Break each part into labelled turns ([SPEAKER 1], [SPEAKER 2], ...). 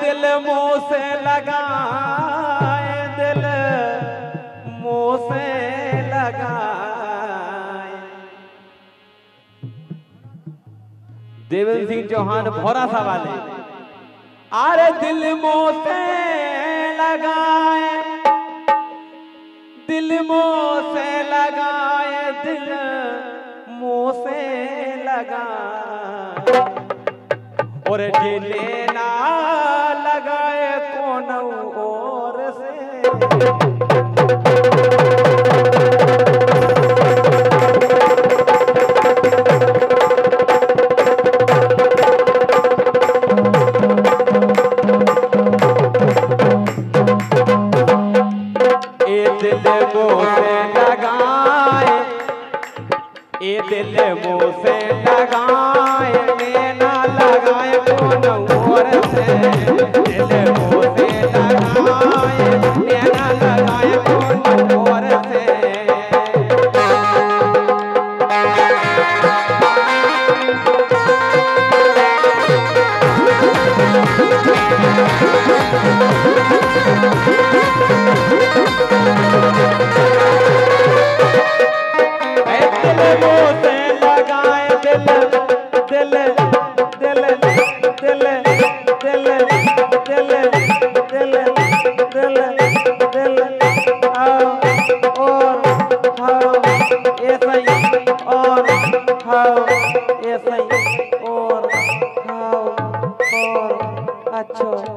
[SPEAKER 1] दिल मुँह से लगाए, दिल मुँह से लगाए। देवेंद्र सिंह चौहान भोरा सवाल है अरे दिल मुँह से लगाए, दिल मुँह से लगाए, दिल मुँह से लगाए। और ढीले ना लगाए कौन और से।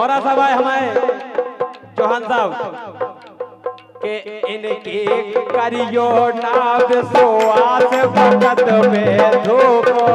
[SPEAKER 1] और सा भाई हमारे। चौहान साहब के इनकी करियो नाव सुआस भगत में धोखो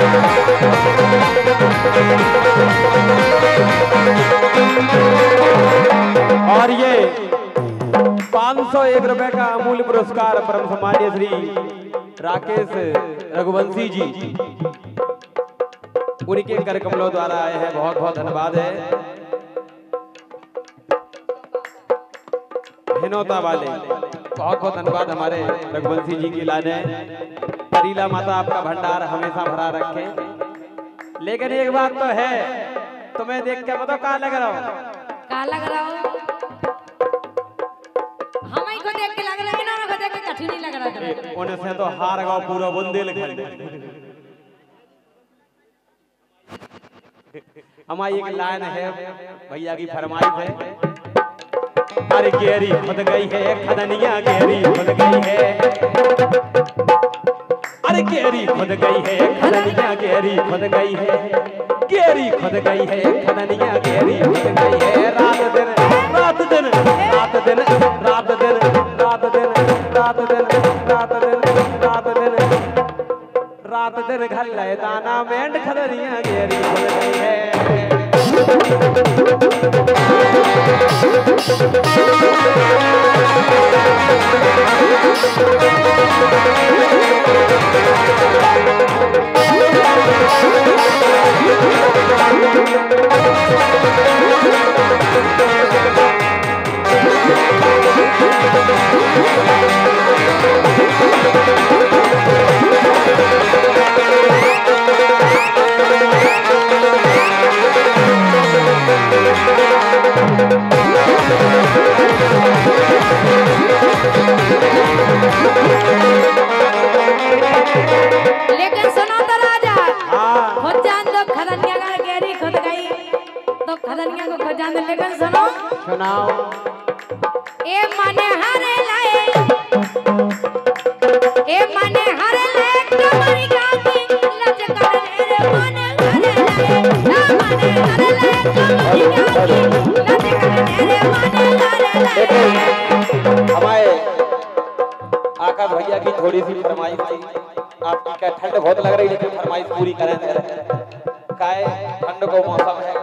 [SPEAKER 1] और ये 501 रुपए का अमूल्य पुरस्कार परम सम्मान्य श्री राकेश रघुवंशी जी। उनके कर कमलों द्वारा आए हैं, बहुत बहुत धन्यवाद है। हिनौता वाले, बहुत बहुत धन्यवाद हमारे रघुवंशी जी की लाने। परीला माता आपका भंडार हमेशा भरा रखे लेकिन एक बात तो है तुम्हें देख के बताओ कहाँ लग रहा हो
[SPEAKER 2] का लग रहा हो हम ही को देख के लग रहा है ना को देख के कठिन लग रहा था
[SPEAKER 1] उन्हें तो हार गो पूरा बुंदेलखंड हमारी एक लाइन है भैया की फरमाइश है अरे गेरी खुद गई है खदनिया गेरी खुद गई है अरे गेरी खुद गई है खदनिया गेरी खुद गई है। गेरी खुद गई है, खननिया गेरी खुद गई है। रात दिन रात दिन रात दिन रात दिन रात दिन रात दिन रात दिन रात दिन। रात दिन घर लय दाना मेंढ खदनिया गेरी खुद गई है।
[SPEAKER 2] दो लेकिन सुनो।
[SPEAKER 1] सुनाओ।
[SPEAKER 2] ए मने हरे लाए
[SPEAKER 1] हमारे आकाश भैया की थोड़ी सी फरमाइश। थी आपकी क्या ठंड बहुत लग रही है, लेकिन फरमाइश पूरी करें। काय, ठंड को मौसम है।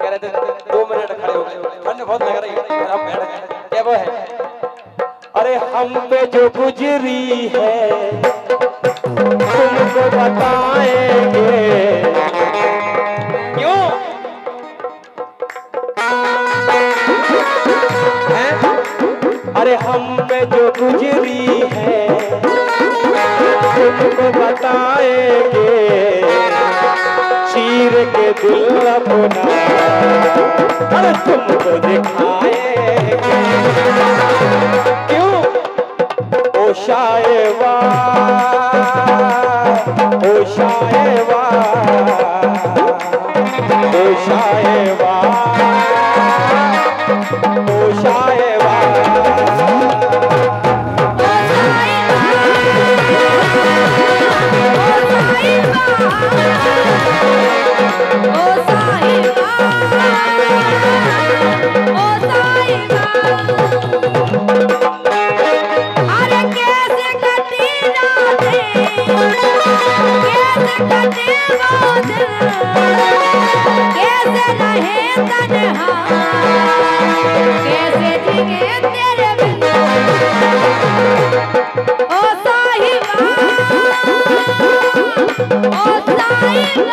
[SPEAKER 1] कह रहे थे, दो मिनट खड़े हो गए। ठंड बहुत लग रही है हम बैठ गए। क्या वो है? अरे हम पे जो गुजरी है, तुमको बताएँगे। क्यों? हैं? अरे हम पे जो गुजरी है, तुमको बताएँगे। चीर के दिल 沙耶瓦。ओ
[SPEAKER 2] साहिबा ओ साहिबा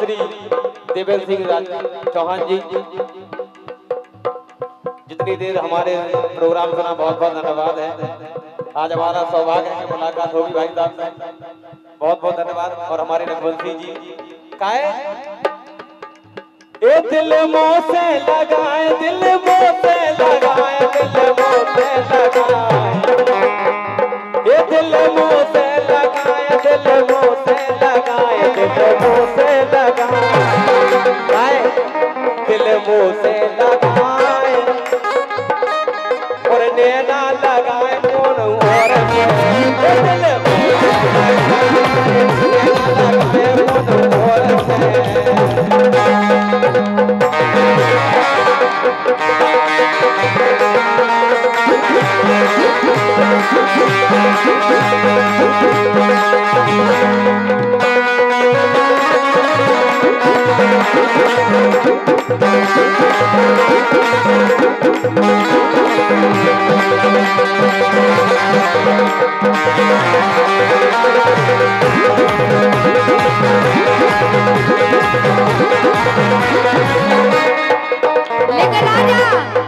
[SPEAKER 1] श्री देवेंद्र सिंह चौहान जी। जितनी देर हमारे प्रोग्राम सुना बहुत बहुत धन्यवाद है। आज हमारा सौभाग्य है मुलाकात होगी भाई साहब से। बहुत बहुत धन्यवाद। और हमारे रघुवंशी जी। काहे? ए दिल मुँह से लगाए, दिल मुँह से लगाए, दिल मुँह से लगाए। लेकर आ
[SPEAKER 2] जा।